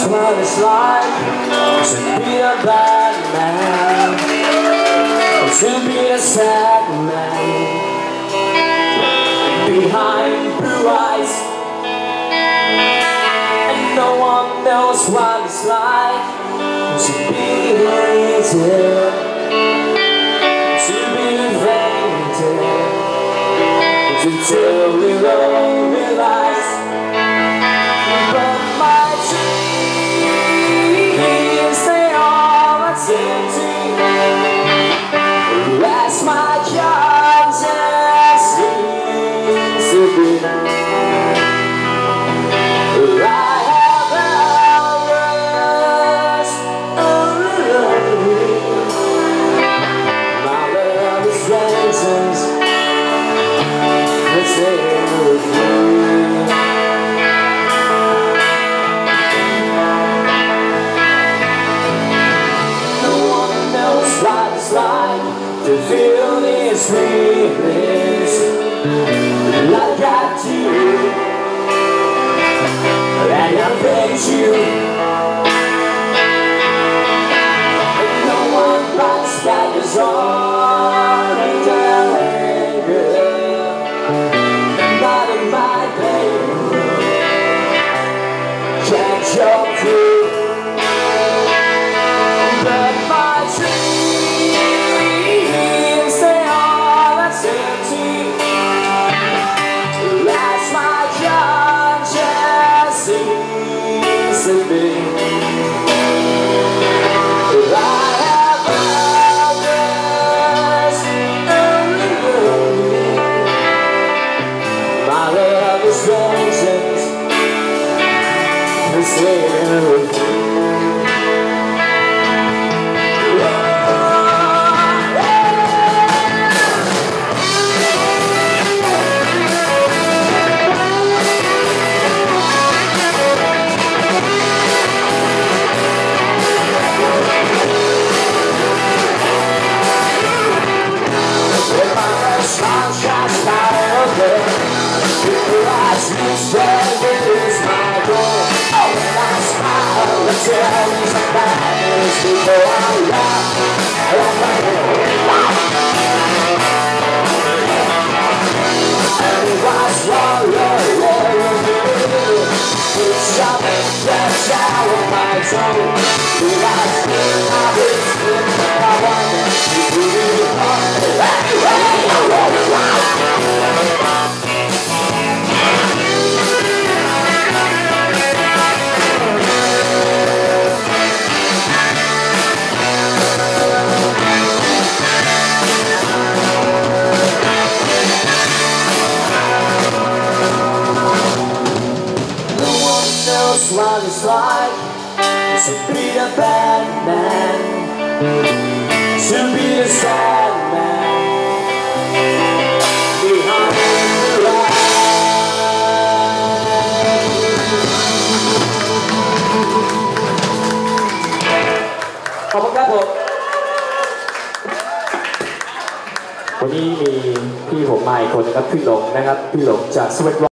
That's what it's like to be a bad man, to be a sad man. Behind blue eyes, and no one knows what it's like to feel these feelings I do. And I praise you. And no one bites that is on anger. Not in my pain. Can't jump through. This with you. When my sun shines down on me, people ask me where is my goal. Oh, when I smile, I tell me somebody is people I love. Knows what it's like to be a bad man, to be a sad man behind the eyes. ขอบคุณครับผมวันนี้มีพี่ผมมาอีกคนนะครับพี่หลงนะครับพี่หลงจากสวีท